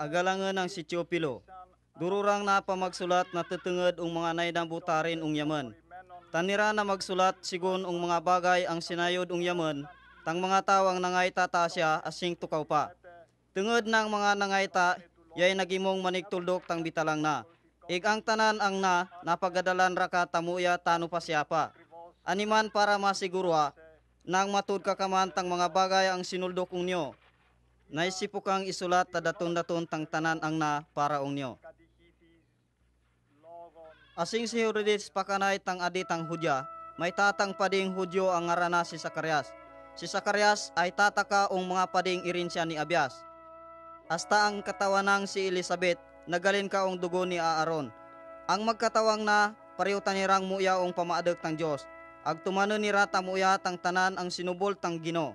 agalangan ng si Teopilo. Dururang na pa magsulat na tutungod ung mga naydang butarin ung yaman. Tanira na magsulat sigun ung mga bagay ang sinayod ung yaman, tang mga tawang nangayta ta siya asing tukaw pa. Tungod ng mga nangayta, yay nagimong manigtuldok tang bitalang na. Ig ang tanan ang na, napagadalan raka tamuya tano pa siya pa. Animan para masigurwa, nang matud ka kaman tang mga bagay ang sinuldok unyo. Naisipo kang isulat ta daton-daton tang tanan ang na para unyo. Asing si Herodes pakanay tang adi tang Hudya, may tatang pading Hudyo ang ngarana si Sakarias. Si Sakarias ay tataka ong mga pading irin siya ni Abias. Hasta ang katawanang si Elizabeth, nagalin ka ong dugo ni Aaron. Ang magkatawang na, pareho tanirang muya ong pamaadag tang Diyos. Ag tumano nira tamuya tang tanan ang sinubol tang Gino.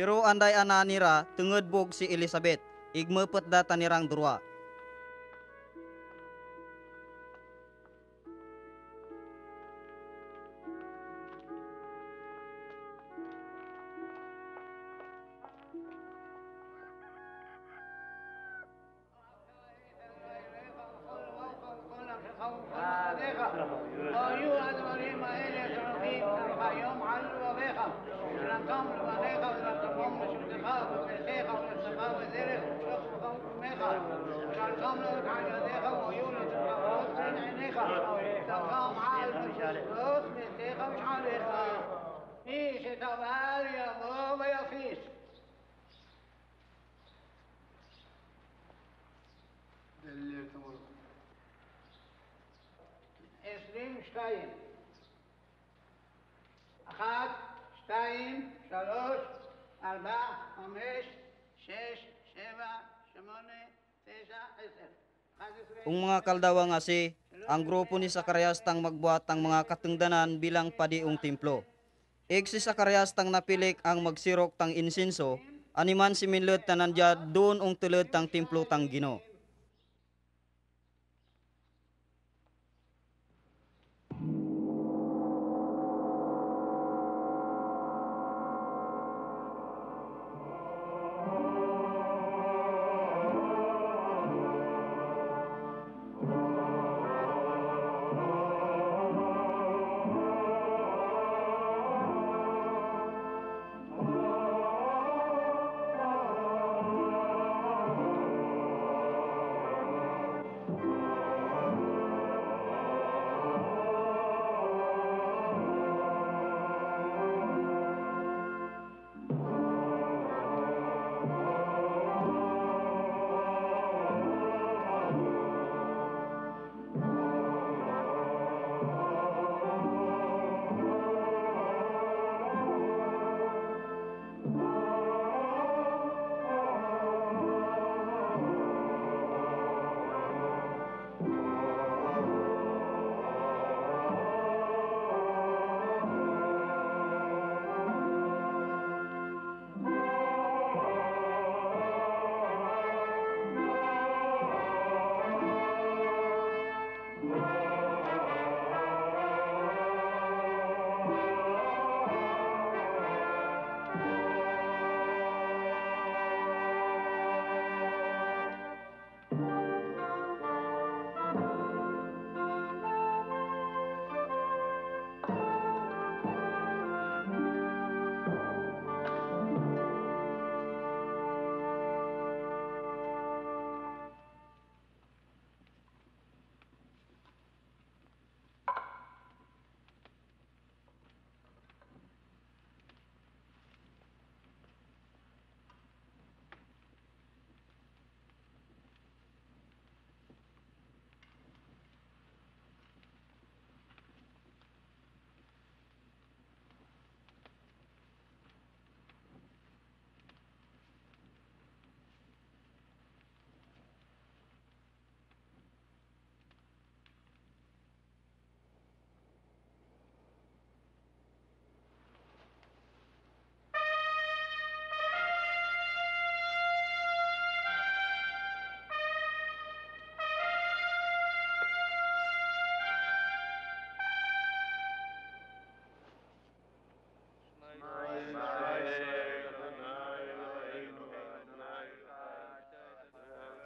Pero anday ana nira tungod bog si Elizabeth, igmepet da tanirang durwa. فيش طبعا يا بابا يا فيش עשרים שתיים. אחת, שתיים, שלוש, ארבע, חמש, שש, שבע, שמונה, Ung mga kaldawa nga si, ang grupo ni Sakarias tang magbuhat ang mga katungdanan bilang padiung templo. Ig si Sakarias tang napilik ang magsirok tang insinso, animan si Minlod tanan doon ung tulod tang templo tang Ginoo.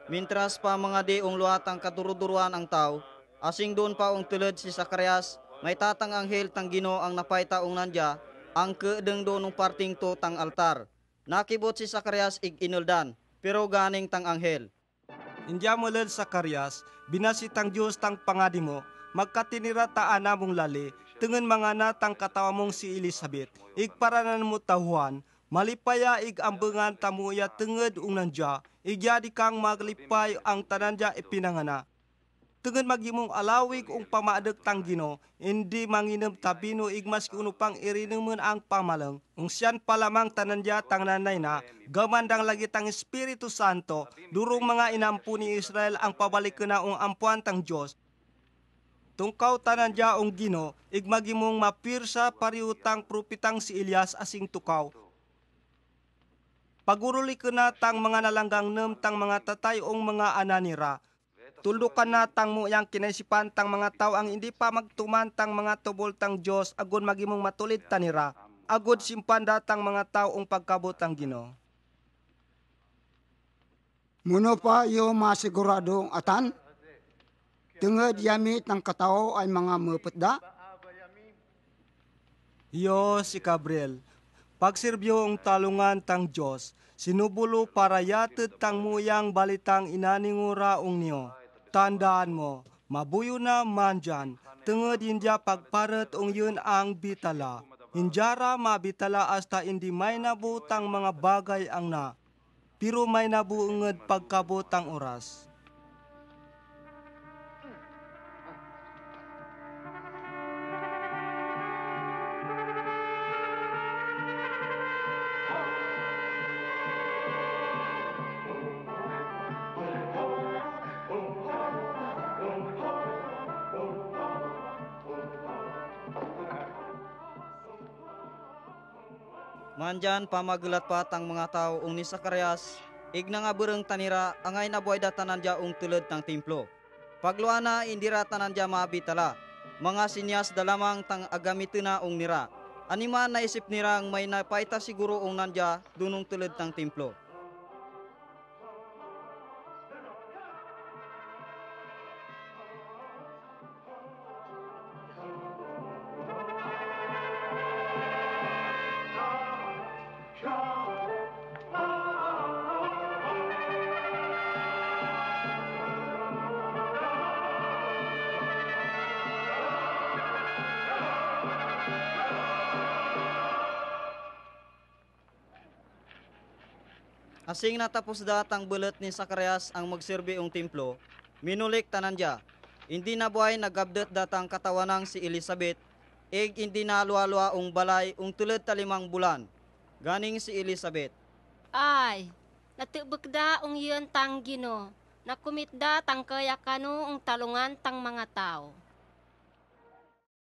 Mintras pa mga diong luatang katuruduruan ang tao, asing doon pa ong tulad si Sakarias, may tatang anghel tang Ginoo ang napayta ong nandya, ang keedeng doon ng parting to tang altar. Nakibot si Sakarias ig inuldan, pero ganing tang anghel. Indya mo lal sa karyas, binasitang Diyos tang pangadi mo, magkatinira taan mong lali, tengen mga natang katawa mong si Elizabeth, igparanan mo tahuan, malipaya ig ambengan tamuya tenged ung nandya, igyadi kang maglipay ang tanandya ipinangana. Tengen magimong alawig ung pamaadeg tang Gino, hindi manginem tabino igmas kuno pang irinemen ang pamalang. Ung siyan palamang tanandya tang nanay na, gamandang lagi tang Espiritu Santo, durong mga inampu ni Israel ang pabalik na ung ampuan tang Diyos. Tungkaw tanandya ung Gino, igmagimong mapirsa pariutang propitang si Elias asing tukaw. Paguruli ko na tang mga nalanggang nem tang mga tatay ong mga ananira, Tulukan na tang mo yang kinaisipan tang mga tao ang hindi pa magtuman tang mga tubol tang Diyos agon magimong matulid tanira. Agod simpan datang mga tao ang pagkabutang Gino. Muno pa yo masiguradong atan? Tungod yamit ng katao ay mga mapetda? Yo si Gabriel, pagsirbyo ang talungan tang Diyos, sinubulo para yatid tang muyang balitang inaningura ung niyo. Tandaan mo, mabuyo na man dyan, tungod indya pagparet ung yun ang bitala. Injara mabitala hasta hindi may nabutang mga bagay ang na, pero may nabuungad pagkabutang oras. Mandyan pamagulat pa tang mga tao ung ni Sakarias, ig nga bereng tanira angay nabuhay da tanandya ung tulad tang templo. Pagluana indira tanandya mabitala, mga sinyas dalamang tang agamitena ung nira. Anima naisip nirang may napaita siguro ung nandya dunong tulad tang templo. Asing natapos datang bulat ni Sakarias ang magserbi ung templo, minulik tanandya. Hindi na buhay nagabdet datang katawanang si Elizabeth, ig hindi na luwa ung balay ung tulad talimang bulan. Ganing si Elizabeth. Ay, natubek da ung yun tang Gino. Nakumit da tang kaya kanu ung talungan tang mga tao.